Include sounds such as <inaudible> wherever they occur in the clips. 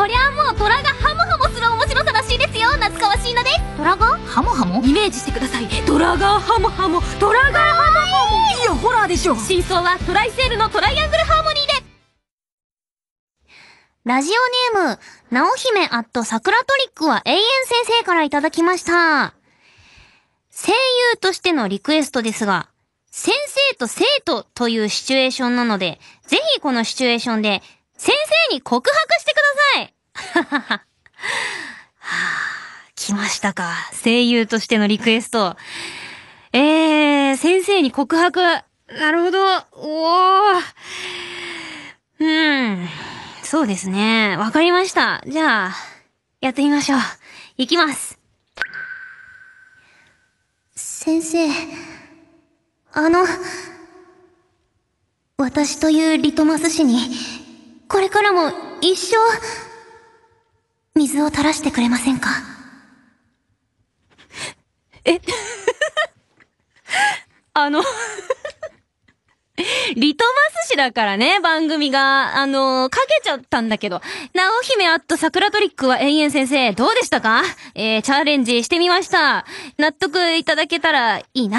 こりゃもう虎がハムハムする面白さらしいですよ。夏川椎名です。虎が？ハモハモ？イメージしてください。虎がハムハム虎がハムハムいやホラーでしょ。真相はトライセールのトライアングルハーモニーでラジオネーム、直姫アット桜トリックは永遠先生からいただきました。声優としてのリクエストですが、先生と生徒というシチュエーションなので、ぜひこのシチュエーションで、先生に告白してください <laughs> ははは。来ましたか。声優としてのリクエスト。えー、先生に告白。なるほど。おー。うん。そうですね。わかりました。じゃあ、やってみましょう。いきます。先生、あの、私というリトマス紙に、これからも一生、水を垂らしてくれませんか？え？<laughs> あの <laughs> リトマス紙だからね、番組が、あのーかけちゃったんだけど。直姫アット桜トリックは永遠先生、どうでしたか？えー、チャレンジしてみました。納得いただけたらいいな。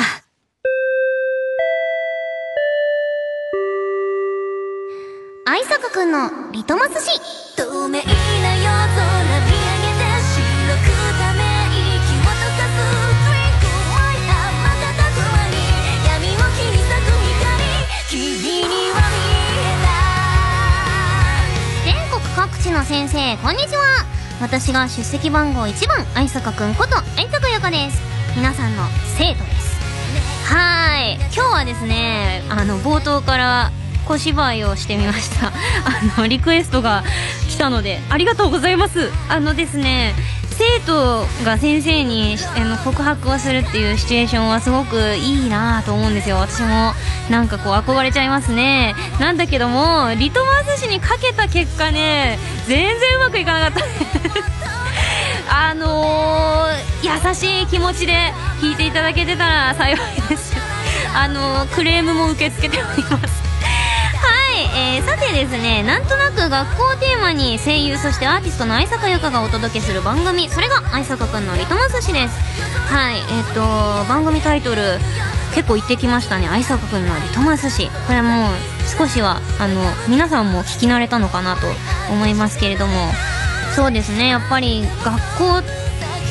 愛坂くんのリトマス紙。透明な夜空見上げて白くため息を溶かす Twinkle 瞬く間に闇を切り裂く光君には見えない全国各地の先生こんにちは。私が出席番号1番愛坂くんこと愛坂ゆかです。皆さんの生徒です。はーい。今日はですねあの冒頭から小芝居をしてみました。<laughs> あのリクエストが来たのでありがとうございます。あのですね生徒が先生にあの告白をするっていうシチュエーションはすごくいいなと思うんですよ。私もなんかこう憧れちゃいますね。なんだけどもリトマス紙にかけた結果ね全然うまくいかなかった。<laughs> あのー、優しい気持ちで弾いていただけてたら幸いですあのー、クレームも受け付けております、えー、さてですね、なんとなく学校テーマに声優、そしてアーティストの愛坂由香がお届けする番組、それが愛坂くんのリトマス紙です。はい、えっ、と、番組タイトル、結構言ってきましたね、愛坂くんのリトマス紙。これもう、少しは、あの、皆さんも聞き慣れたのかなと思いますけれども、そうですね、やっぱり学校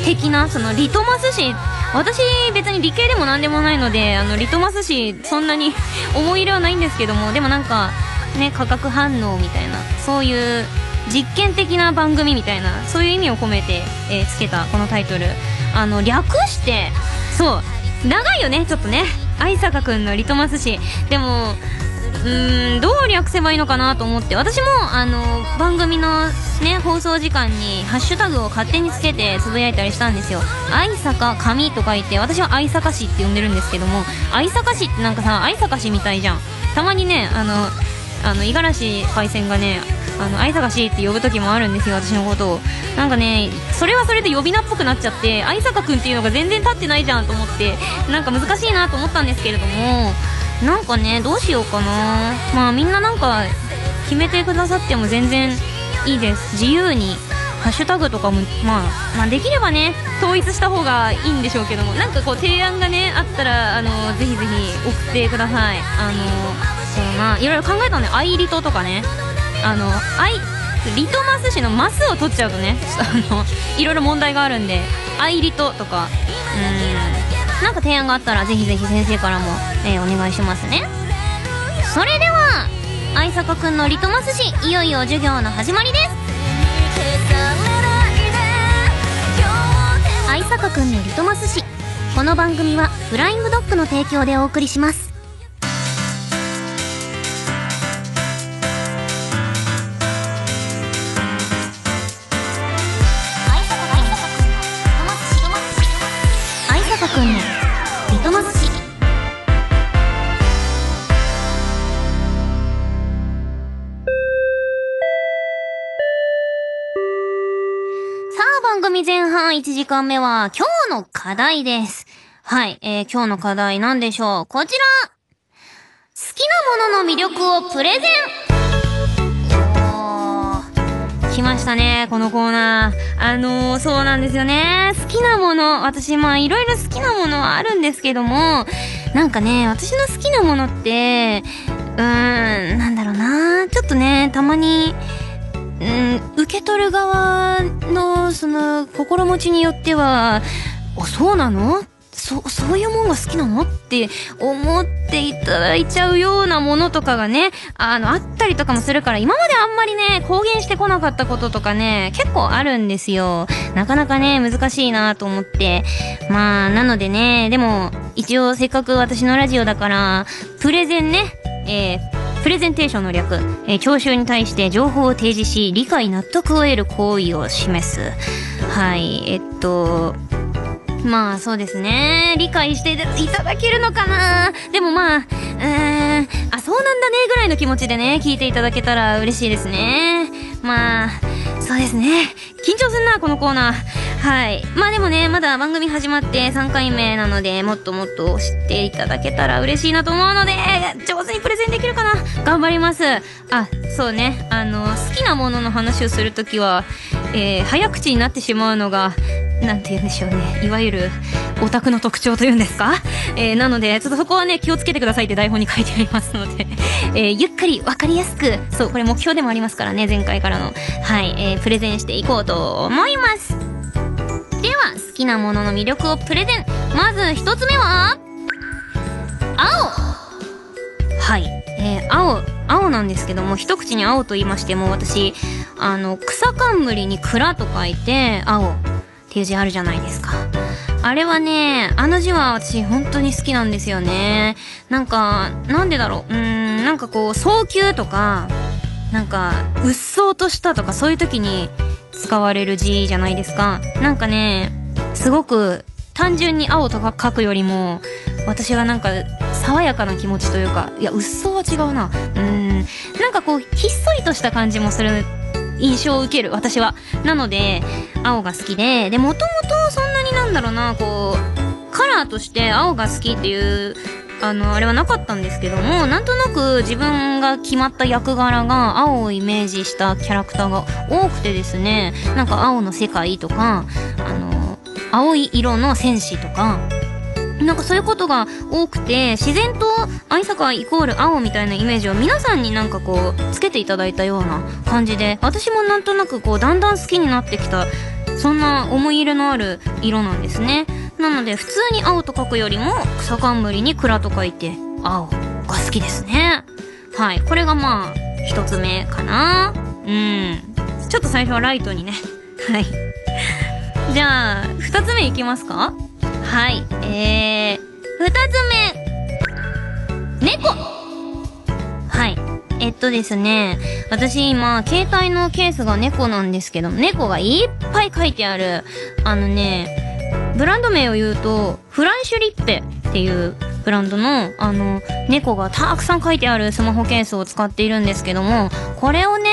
的な、そのリトマス紙、私別に理系でも何でもないので、あの、リトマス紙そんなに <laughs> 思い入れはないんですけども、でもなんか、ね、化学反応みたいな、そういう実験的な番組みたいな、そういう意味を込めて、えーつけたこのタイトル。あの、略して、そう、長いよね、ちょっとね。愛坂くんのリトマス紙。でも、うーんどう略せばいいのかなと思って私もあの番組のね放送時間にハッシュタグを勝手につけてつぶやいたりしたんですよ愛坂紙と書いて私は愛坂市って呼んでるんですけども愛坂市ってなんかさ愛坂市みたいじゃんたまにねあのあの五十嵐パイセンがねあの愛坂市って呼ぶ時もあるんですよ私のことを。なんかねそれはそれで呼び名っぽくなっちゃって愛坂くんっていうのが全然立ってないじゃんと思ってなんか難しいなと思ったんですけれどもなんかねどうしようかな。まあみんななんか決めてくださっても全然いいです。自由にハッシュタグとかも、まあ、まあできればね統一した方がいいんでしょうけどもなんかこう提案がねあったらあのぜひぜひ送ってください。あのそうないろいろ考えたのね。アイリトとかね。あのアイリトマス紙のマスを取っちゃうとね。とあのいろいろ問題があるんで。アイリトとか。うん。なんか提案があったらぜひぜひ先生からも、えーお願いしますね。それでは愛坂くんのリトマス紙いよいよ授業の始まりです。愛坂くんのリトマス紙。この番組はフライングドッグの提供でお送りします。番組前半1時間目は今日の課題です。はい、えー、今日の課題なんでしょうこちら好きなものの魅力をプレゼン来来ましたね、このコーナー。あのー、そうなんですよね。好きなもの、私、まあ、いろいろ好きなものはあるんですけども、なんかね、私の好きなものって、うーん、なんだろうなちょっとね、たまに、うん、受け取る側の、その、心持ちによっては、あ、そうなの？そ、そういうもんが好きなの？って思っていただいちゃうようなものとかがね、あの、あったりとかもするから、今まであんまりね、公言してこなかったこととかね、結構あるんですよ。なかなかね、難しいなと思って。まあ、なのでね、でも、一応せっかく私のラジオだから、プレゼンね、えー、プレゼンテーションの略、えー、聴衆に対して情報を提示し、理解納得を得る行為を示す。はい、えっと、まあそうですね。理解していただけるのかな？でもまあ、うーん、あ、そうなんだねぐらいの気持ちでね、聞いていただけたら嬉しいですね。まあ、そうですね。緊張すんな、このコーナー。はい。まあでもね、まだ番組始まって3回目なので、もっともっと知っていただけたら嬉しいなと思うので、上手にプレゼンできるかな頑張ります。あ、そうね。あの、好きなものの話をするときは、えー、早口になってしまうのが、なんて言うんでしょうね。いわゆる、オタクの特徴というんですか？えー、なので、ちょっとそこはね、気をつけてくださいって台本に書いてありますので <laughs> えー、ゆっくりわかりやすく、そう、これ目標でもありますからね、前回からの。はい、えー、プレゼンしていこうと思います。では、好きなものの魅力をプレゼン。まず一つ目は、青はい、えー、青、青なんですけども、一口に青と言いましても、私、あの、草冠に蔵と書いて、青。っていう字あるじゃないですか。あれはね、あの字は私本当に好きなんですよね。なんか、なんでだろう。うん、なんかこう、早急とか、なんか、うっそうとしたとかそういう時に使われる字じゃないですか。なんかね、すごく単純に青とか書くよりも、私はなんか、爽やかな気持ちというか、いや、うっそうは違うな。うん、なんかこう、ひっそりとした感じもする印象を受ける、私は。なので、青が好きで、で、もともとそんなになんだろうな、こう、カラーとして青が好きっていう、あの、あれはなかったんですけども、なんとなく自分が決まった役柄が青をイメージしたキャラクターが多くてですね、なんか青の世界とか、あの、青い色の戦士とか、なんかそういうことが多くて、自然と愛坂イコール青みたいなイメージを皆さんになんかこう、つけていただいたような感じで、私もなんとなくこう、だんだん好きになってきた、そんな思い入れのある色なんですね。なので、普通に青と書くよりも、草冠に蔵と書いて、青が好きですね。はい。これがまあ、一つ目かな。うん。ちょっと最初はライトにね。<laughs> はい。じゃあ、二つ目いきますか？はい。えー、二つ目。猫はい。えっとですね、私今、携帯のケースが猫なんですけど、猫がいっぱい書いてある、あのね、ブランド名を言うと、フランシュリッペっていうブランドの、あの、猫がたくさん書いてあるスマホケースを使っているんですけども、これをね、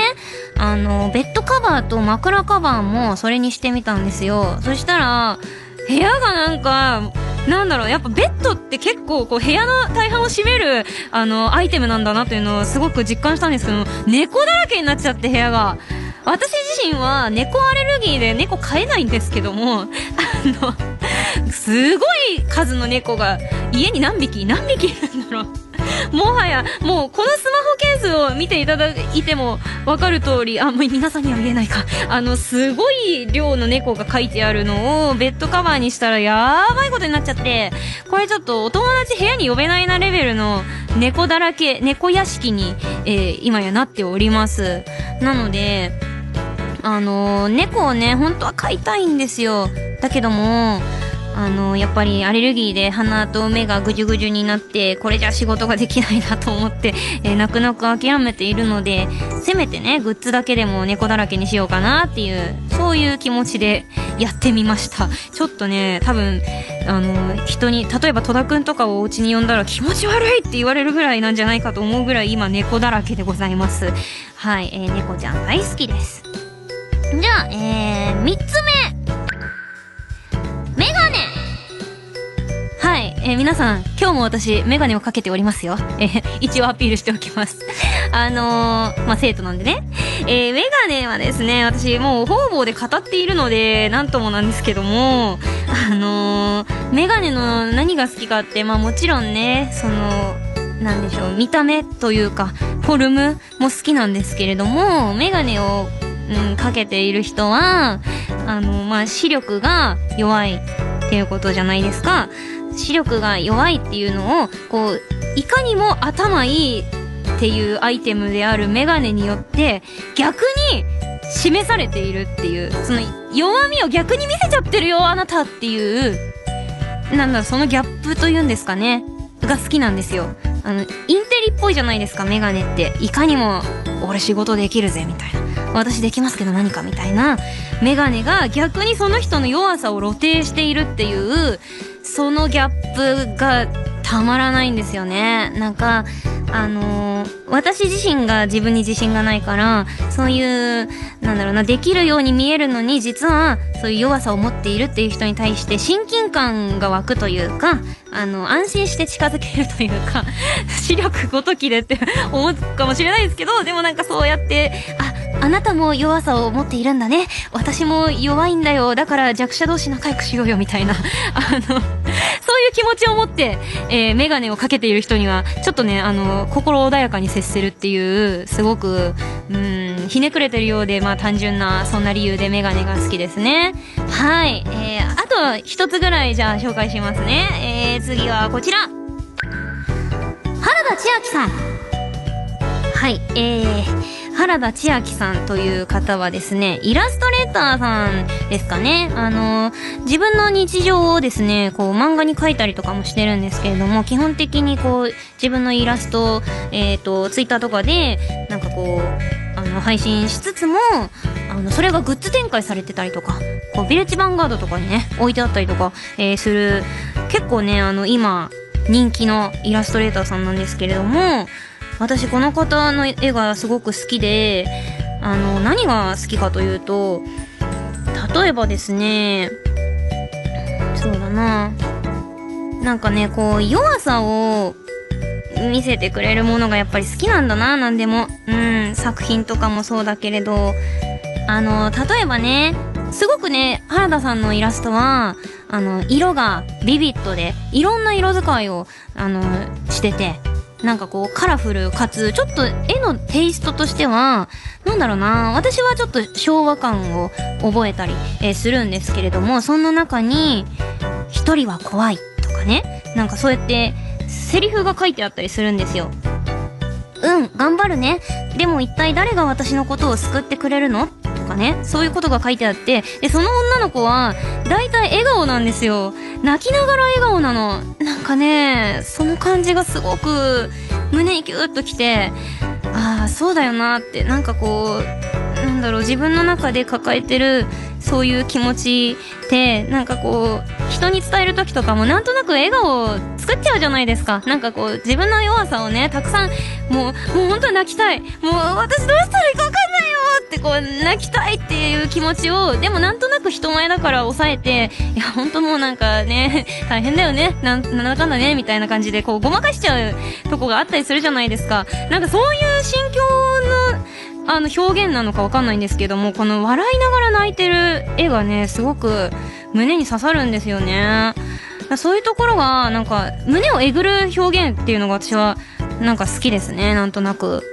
あの、ベッドカバーと枕カバーもそれにしてみたんですよ。そしたら、部屋がなんか、なんだろう、やっぱベッドって結構こう部屋の大半を占める、あの、アイテムなんだなというのをすごく実感したんですけど、猫だらけになっちゃって部屋が。私自身は猫アレルギーで猫飼えないんですけども、あの、すごい数の猫が家に何匹何匹いるんだろう。もはや、もうこのスマホケースを見ていただいてもわかる通り、あ、もう皆さんには見えないか。あの、すごい量の猫が書いてあるのをベッドカバーにしたらやばいことになっちゃって、これちょっとお友達部屋に呼べないなレベルの猫だらけ、猫屋敷に、えー、今やなっております。なので、あのー、猫をね、本当は飼いたいんですよ。だけども、あの、やっぱりアレルギーで鼻と目がぐじゅぐじゅになって、これじゃ仕事ができないなと思って、えー、泣く泣く諦めているので、せめてね、グッズだけでも猫だらけにしようかなっていう、そういう気持ちでやってみました。ちょっとね、多分、あの、人に、例えば戸田くんとかをお家に呼んだら気持ち悪いって言われるぐらいなんじゃないかと思うぐらい今猫だらけでございます。はい、えー、猫ちゃん大好きです。じゃあ、えー、三つ目。えー、皆さん、今日も私、メガネをかけておりますよ。えー、<laughs> 一応アピールしておきます。<laughs> あのー、まあ、生徒なんでね。えー、メガネはですね、私もう方々で語っているので、なんともなんですけども、あのー、メガネの何が好きかって、まあもちろんね、その、なんでしょう、見た目というか、フォルムも好きなんですけれども、メガネを、うん、かけている人は、あの、まあ、視力が弱いっていうことじゃないですか。視力が弱いっていうのを、こう、いかにも頭いいっていうアイテムであるメガネによって、逆に示されているっていう、その弱みを逆に見せちゃってるよ、あなたっていう、なんだ、そのギャップというんですかね、が好きなんですよ。あの、インテリっぽいじゃないですか、メガネって。いかにも、俺仕事できるぜ、みたいな。私できますけど何かみたいな、メガネが逆にその人の弱さを露呈しているっていう、そのギャップがたまらないんですよね。なんか、あのー、私自身が自分に自信がないから、そういう、なんだろうな、できるように見えるのに、実は、そういう弱さを持っているっていう人に対して、親近感が湧くというか、あの、安心して近づけるというか、<laughs> 視力ごときでって思うかもしれないですけど、でもなんかそうやって、あ、あなたも弱さを持っているんだね。私も弱いんだよ。だから弱者同士仲良くしようよ、みたいな。<laughs> あの、そういう気持ちを持って、えー、メガネをかけている人には、ちょっとね、あの、心穏やかに接するっていう、すごく、うん、ひねくれてるようで、まあ単純な、そんな理由でメガネが好きですね。はい。えー、あと一つぐらいじゃあ紹介しますね。えー、次はこちら。原田千秋さん。はい、えー、原田千秋さんという方はですね、イラストレーターさんですかね。あの、自分の日常をですね、こう漫画に描いたりとかもしてるんですけれども、基本的にこう、自分のイラスト、えっ、ー、と、ツイッターとかで、なんかこう、あの、配信しつつも、あの、それがグッズ展開されてたりとか、こう、ビレッジヴァンガードとかにね、置いてあったりとか、えー、する、結構ね、あの、今、人気のイラストレーターさんなんですけれども、私この方の絵がすごく好きで、あの、何が好きかというと、例えばですね、そうだな。なんかね、こう、弱さを見せてくれるものがやっぱり好きなんだな、なんでも。うん、作品とかもそうだけれど、あの、例えばね、すごくね、原田さんのイラストは、あの、色がビビッドで、いろんな色使いを、あの、してて、なんかこうカラフルかつちょっと絵のテイストとしてはなんだろうな私はちょっと昭和感を覚えたり、え、するんですけれどもそんな中に一人は怖いとかねなんかそうやってセリフが書いてあったりするんですよ。うん頑張るね。でも一体誰が私のことを救ってくれるの？かね、そういうことが書いてあって、で、その女の子は、大体笑顔なんですよ。泣きながら笑顔なの。なんかね、その感じがすごく、胸にキューッときて、ああ、そうだよなって、なんかこう、なんだろう、自分の中で抱えてる、そういう気持ちって、なんかこう、人に伝える時とかもなんとなく笑顔を作っちゃうじゃないですか。なんかこう、自分の弱さをね、たくさん、もう、もう本当に泣きたい。もう私どうしたらいいかわかんってこう、泣きたいっていう気持ちを、でもなんとなく人前だから抑えて、いや、本当もうなんかね、<laughs> 大変だよね。なん、なんだかんだね、みたいな感じで、こう、ごまかしちゃうとこがあったりするじゃないですか。なんかそういう心境の、あの表現なのかわかんないんですけども、この笑いながら泣いてる絵がね、すごく胸に刺さるんですよね。そういうところが、なんか、胸をえぐる表現っていうのが私は、なんか好きですね、なんとなく。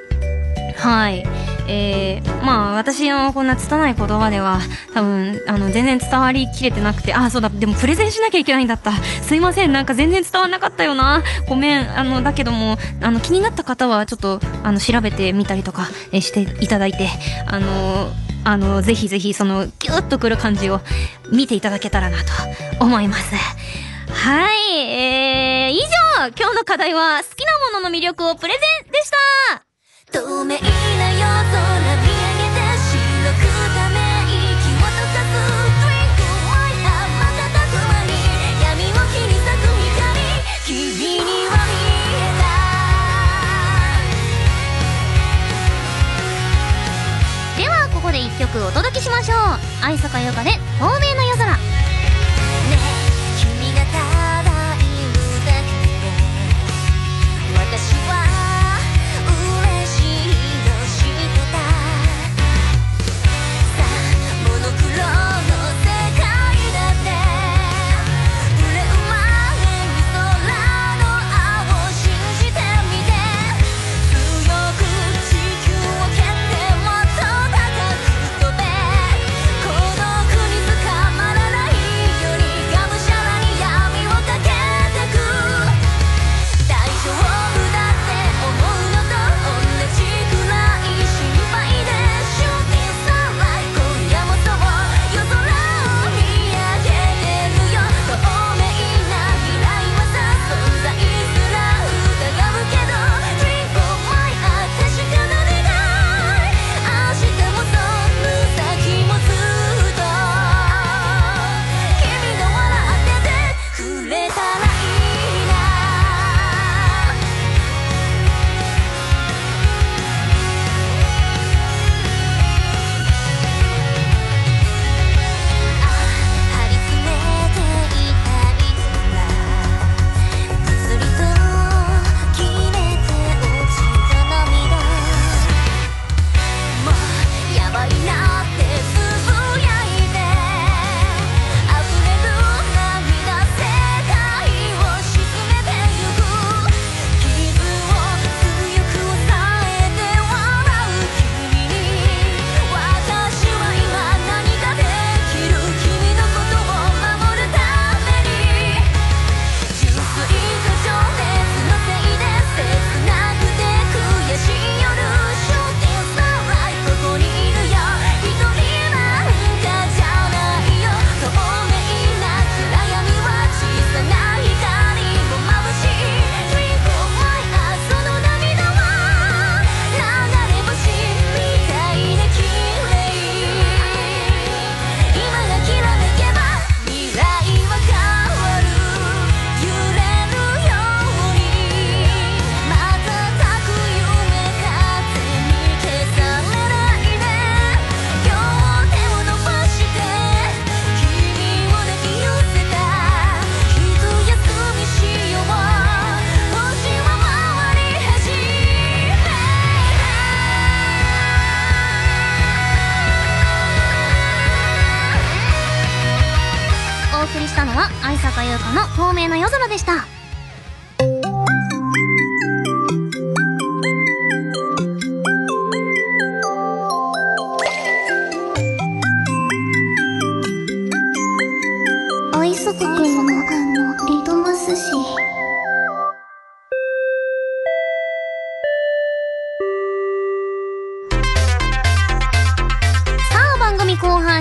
はい。えー、まあ私のこんな拙い言葉では多分あの全然伝わりきれてなくて、あ、そうだ、でもプレゼンしなきゃいけないんだった。すいません、なんか全然伝わんなかったよな。ごめん、あの、だけども、あの気になった方はちょっとあの調べてみたりとか、えしていただいて、あのあの、ぜひぜひそのギュッとくる感じを見ていただけたらなと思います。はい、えー、以上今日の課題は好きなものの魅力をプレゼンでした透明な夜空見上げて白くため息を溶かす Drink my heart 瞬く間に闇を切り裂く光君には見えないではここで一曲お届けしましょう。愛坂優香で透明な夜空。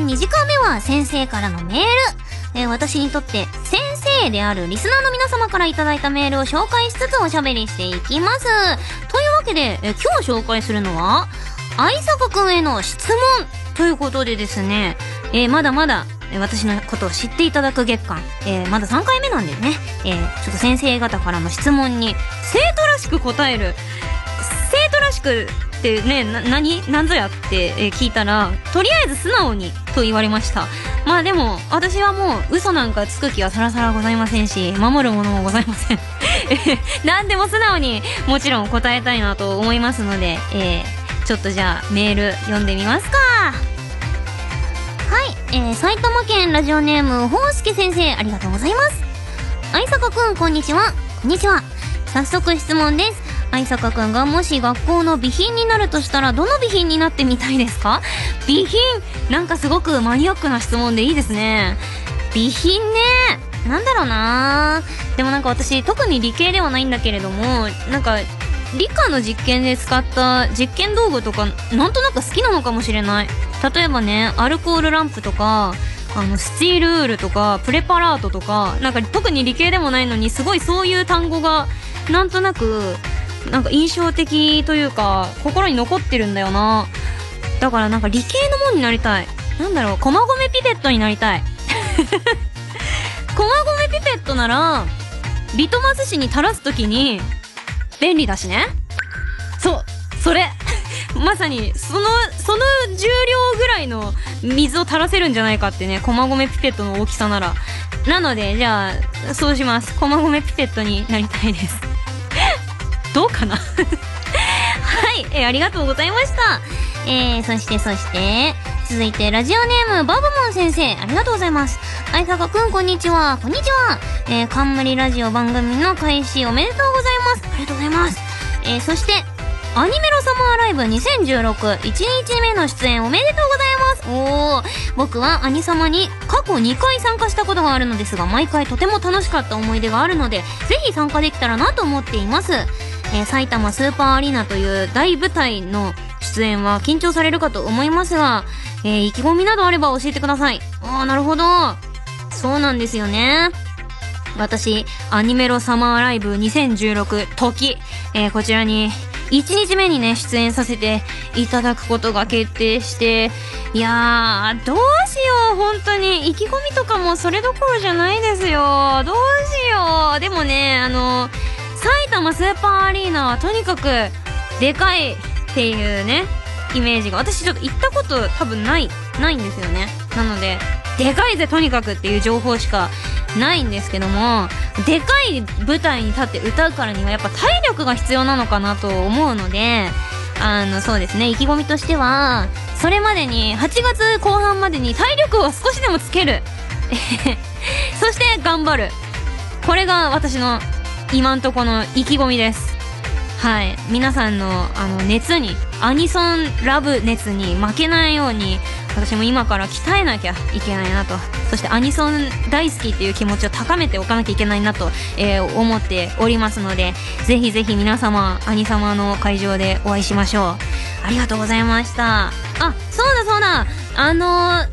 2時間目は先生からのメール。えー私にとって先生であるリスナーの皆様からいただいたメールを紹介しつつおしゃべりしていきます。というわけで、えー今日紹介するのは、愛坂くんへの質問ということでですね、えーまだまだ、私のことを知っていただく月間、えーまだ3回目なんでね、えーちょっと先生方からの質問に生徒らしく答える、しくってね、な、何なんぞやって、え聞いたら、とりあえず素直にと言われました。まあでも、私はもう嘘なんかつく気はさらさらございませんし、守るものもございません。<laughs> 何でも素直にもちろん答えたいなと思いますので、えーちょっとじゃあメール読んでみますか。はい、えー、埼玉県ラジオネーム、ほうすけ先生、ありがとうございます。愛坂くん、こんにちは。こんにちは。早速質問です。愛坂くんがもし学校の備品になるとしたら、どの備品になってみたいですか？備品なんかすごくマニアックな質問でいいですね。備品ね。なんだろうなでもなんか私、特に理系ではないんだけれども、なんか、理科の実験で使った実験道具とか、なんとなく好きなのかもしれない。例えばね、アルコールランプとか、あの、スチールウールとか、プレパラートとか、なんか特に理系でもないのに、すごいそういう単語が、なんとなく、なんか印象的というか、心に残ってるんだよな。だからなんか理系のもんになりたい。なんだろう、駒込ピペットになりたい。<laughs> 駒込ピペットなら、リトマス紙に垂らすときに、便利だしね。そう、それ。<laughs> まさに、その、その重量ぐらいの水を垂らせるんじゃないかってね、駒込ピペットの大きさなら。なので、じゃあ、そうします。駒込ピペットになりたいです。どうかな？<laughs> はい、えーありがとうございました。えー、そしてそして、続いて、ラジオネーム、バブモン先生、ありがとうございます。愛坂くん、こんにちは。こんにちは。えー、冠ラジオ番組の開始おめでとうございます。ありがとうございます。えー、そして、アニメロサマーライブ2016、1日目の出演おめでとうございます。おー、僕はアニサマに過去2回参加したことがあるのですが、毎回とても楽しかった思い出があるので、ぜひ参加できたらなと思っています。えー埼玉スーパーアリーナという大舞台の出演は緊張されるかと思いますが、えー意気込みなどあれば教えてください。あー、なるほど。そうなんですよね。私、アニメロサマーライブ2016時、えーこちらに、1日目にね、出演させていただくことが決定して、いやー、どうしよう、本当に。意気込みとかもそれどころじゃないですよ。どうしよう。でもね、あの、埼玉スーパーアリーナはとにかく、でかいっていうね、イメージが。私ちょっと行ったこと多分ない、ないんですよね。なので、でかいぜとにかくっていう情報しかないんですけども、でかい舞台に立って歌うからにはやっぱ体力が必要なのかなと思うので、あの、そうですね、意気込みとしては、それまでに、8月後半までに体力を少しでもつける。<laughs> そして頑張る。これが私の今んとこの意気込みです。はい。皆さんの、あの、熱に、アニソンラブ熱に負けないように、私も今から鍛えなきゃいけないなと。そしてアニソン大好きっていう気持ちを高めておかなきゃいけないなと、えー思っておりますので、ぜひぜひ皆様、アニ様の会場でお会いしましょう。ありがとうございました。あ、そうだそうだ。あのー、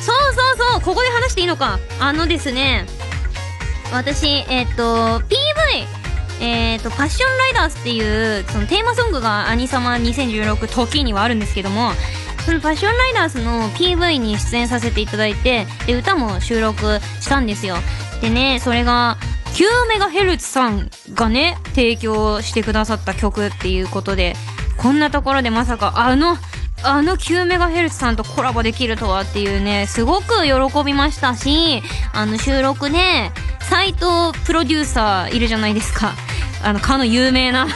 そうそうそう、ここで話していいのか。あのですね、私、えっ、と、PV、えっ、と、パッションライダースっていう、そのテーマソングがアニサマ2016時にはあるんですけども、そのパッションライダースの PV に出演させていただいて、で、歌も収録したんですよ。でね、それが、9MHz さんがね、提供してくださった曲っていうことで、こんなところでまさか、あの、あの9メガヘルツさんとコラボできるとはっていうね、すごく喜びましたし、あの収録で、斎藤プロデューサーいるじゃないですか。あの、かの有名な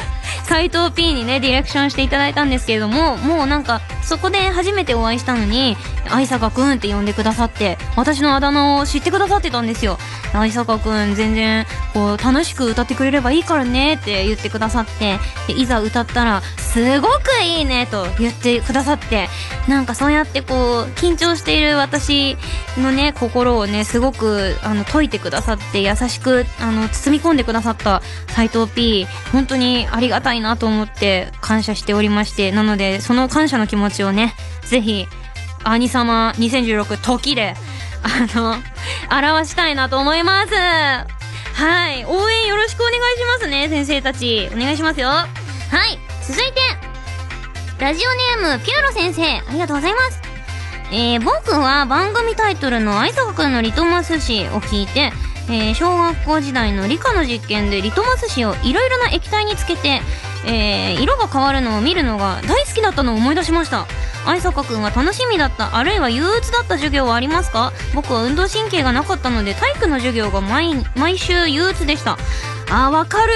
斎藤 P にね、ディレクションしていただいたんですけれども、もうなんか、そこで初めてお会いしたのに、愛坂くんって呼んでくださって、私のあだ名を知ってくださってたんですよ。愛坂くん全然、こう、楽しく歌ってくれればいいからねって言ってくださって、で、いざ歌ったら、すごくいいねと言ってくださって、なんかそうやってこう、緊張している私のね、心をね、すごく、あの、解いてくださって、優しく、あの、包み込んでくださった斎藤 P、本当にありがたいなと思って感謝しておりまして、なので、その感謝の気持ちをね、ぜひ、兄様2016時で、あの、表したいなと思います。はい。応援よろしくお願いしますね、先生たち。お願いしますよ。はい。続いて、ラジオネーム、ピューロ先生、ありがとうございます。えー、僕は番組タイトルの愛坂くんのリトマス紙を聞いて、えー、小学校時代の理科の実験でリトマス紙をいろいろな液体につけて、えー、色が変わるのを見るのが大好きだったのを思い出しました。愛坂くんは楽しみだったあるいは憂鬱だった授業はありますか？僕は運動神経がなかったので体育の授業が毎毎週憂鬱でした。あーわかる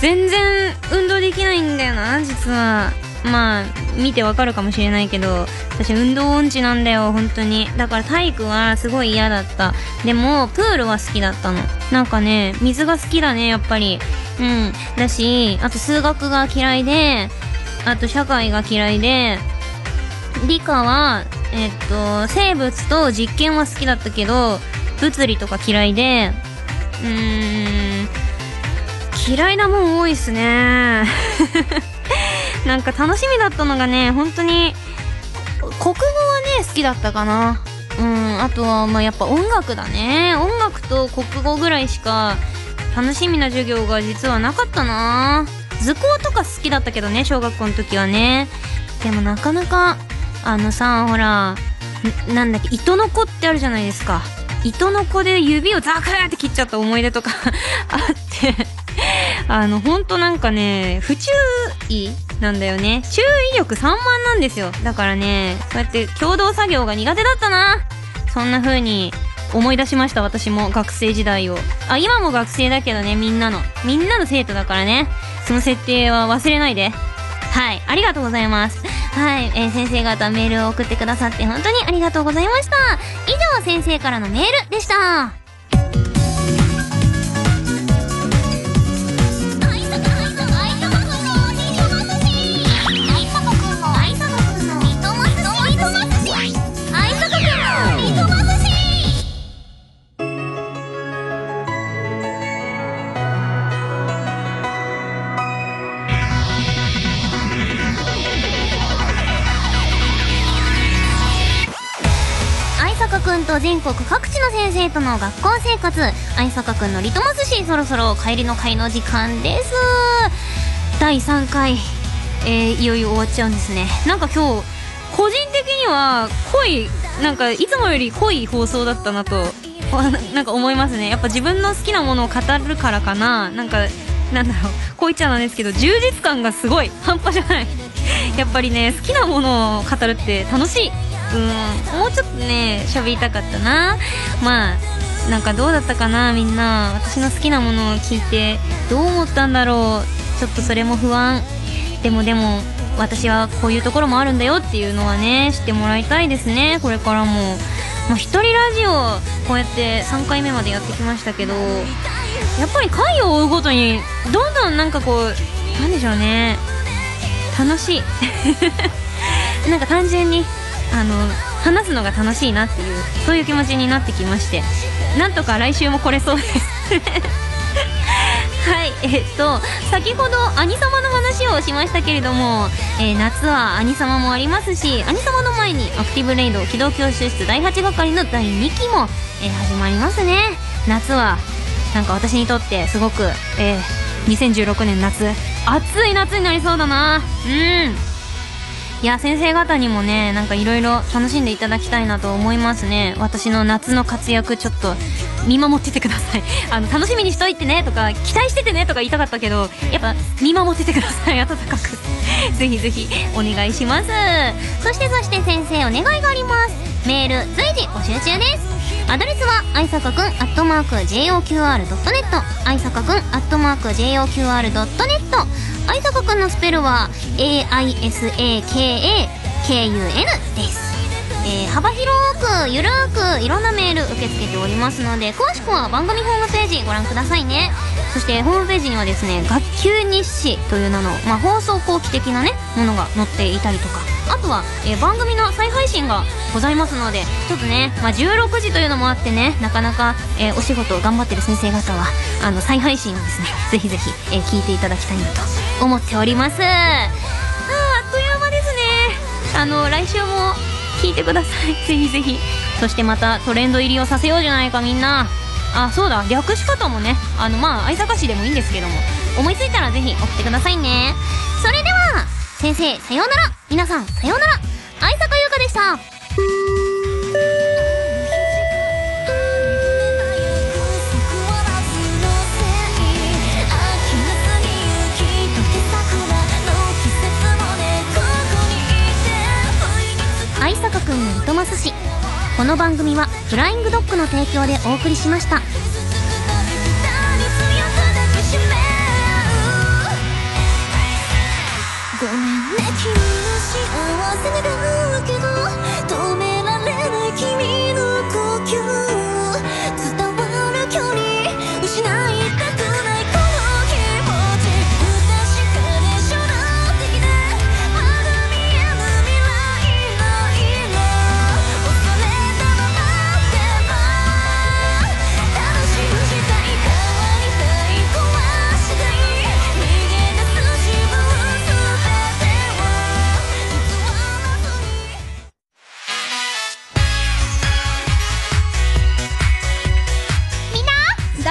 全然運動できないんだよな実は。まあ見てわかるかもしれないけど私運動音痴なんだよ本当に。だから体育はすごい嫌だった。でもプールは好きだったの。なんかね水が好きだねやっぱり。うん。だしあと数学が嫌いであと社会が嫌いで理科はえっと生物と実験は好きだったけど物理とか嫌いでうーん嫌いなもん多いっすね。<laughs> なんか楽しみだったのがね本当に国語はね好きだったかな。うんあとはまあやっぱ音楽だね。音楽と国語ぐらいしか楽しみな授業が実はなかったな。図工とか好きだったけどね小学校の時はね。でもなかなかあのさほらなんだっけ糸の子ってあるじゃないですか。糸の子で指をザクーって切っちゃった思い出とか <laughs> あって。あのほんとなんかね不注意なんだよね。注意力散漫なんですよ。だからね、そうやって共同作業が苦手だったな。そんな風に思い出しました、私も学生時代を。あ、今も学生だけどね、みんなの。みんなの生徒だからね。その設定は忘れないで。はい、ありがとうございます。はい、えー、先生方メールを送ってくださって本当にありがとうございました。以上、先生からのメールでした。全国各地の先生との学校生活。愛坂くんのリトマス紙そろそろ帰りの会の時間です。第3回えー、いよいよ終わっちゃうんですね。なんか今日個人的には濃いなんかいつもより濃い放送だったなと <laughs> なんか思いますね。やっぱ自分の好きなものを語るからかな。なんかなんだろう。こう言っちゃなんですけど充実感がすごい。半端じゃない。やっぱりね好きなものを語るって楽しい。うん。もうちょっとね喋りたかったな。まあなんかどうだったかなみんな。私の好きなものを聞いてどう思ったんだろう。ちょっとそれも不安。でもでも私はこういうところもあるんだよっていうのはね知ってもらいたいですね。これからも。まあ、一人ラジオこうやって3回目までやってきましたけどやっぱり回を追うごとにどんどんなんかこうなんでしょうね。楽しい。<laughs> なんか単純にあの話すのが楽しいなっていうそういう気持ちになってきまして。なんとか来週も来れそうです。はいえっと先ほど兄様の話をしましたけれども、えー、夏は兄様もありますし兄様の前にアクティブレイド機動教習室第8係の第2期も、えー、始まりますね。夏はなんか私にとってすごく、えー、2016年夏暑い夏になりそうだな。うん。いや先生方にもねなんかいろいろ楽しんでいただきたいなと思いますね。私の夏の活躍ちょっと見守っててください。<laughs> あの楽しみにしといてねとか期待しててねとか言いたかったけどやっぱ見守っててください <laughs> 温かく。<laughs> ぜひぜひお願いします。そしてそして先生お願いがあります。メール随時募集中です。アドレスはあいさかくんアットマーク JOQR.net あいさかくんアットマーク JOQR.net 愛坂くんのスペルは AISAKAKUN です。えー、幅広くゆるくいろんなメール受け付けておりますので詳しくは番組ホームページご覧くださいね。そしてホームページにはですね学級日誌という名の、まあ、放送後期的なねものが載っていたりとかあとは、えー、番組の再配信がございますのでちょっとね、まあ、16時というのもあってねなかなか、えー、お仕事頑張ってる先生方はあの再配信をですねぜひぜひ、えー、聞いていただきたいなと思っております。ああっという間ですね。あの来週も聞いてください。<laughs> ぜひぜひ。そしてまたトレンド入りをさせようじゃないかみんな。あそうだ。略し方もね。あのまあ相坂市でもいいんですけども。思いついたらぜひ送ってくださいね。それでは先生さようなら。皆さんさようなら。相坂優香でした。この番組はフライングドッグの提供でお送りしました。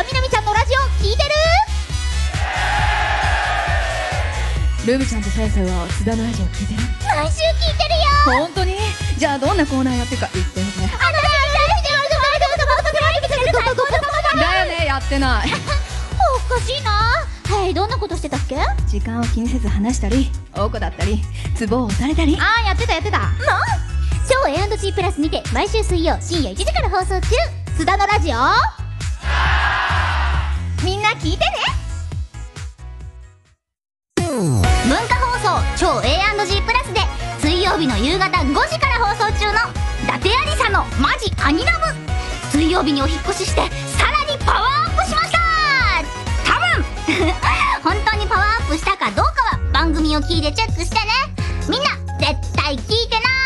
みなみちゃんのラジオ聞いてるルビちゃんとさやさんは須田のラジオ聞いてる毎週聞いてるよ本当にじゃあどんなコーナーやってるか言ってみてあのね。大好きなだよねやってないおかしいな。はいどんなことしてたっけ？時間を気にせず話したりおこだったりツボを押されたり。あやってたやってた。超 A&G プラスにて毎週水曜深夜1時から放送中。須田のラジオ。みんな聞いてね。文化放送超 A&G プラスで水曜日の夕方5時から放送中の伊達ありさのマジアニラブ水曜日にお引越ししてさらにパワーアップしました。多分。<laughs> 本当にパワーアップしたかどうかは番組を聞いてチェックしてね。みんな絶対聞いてな。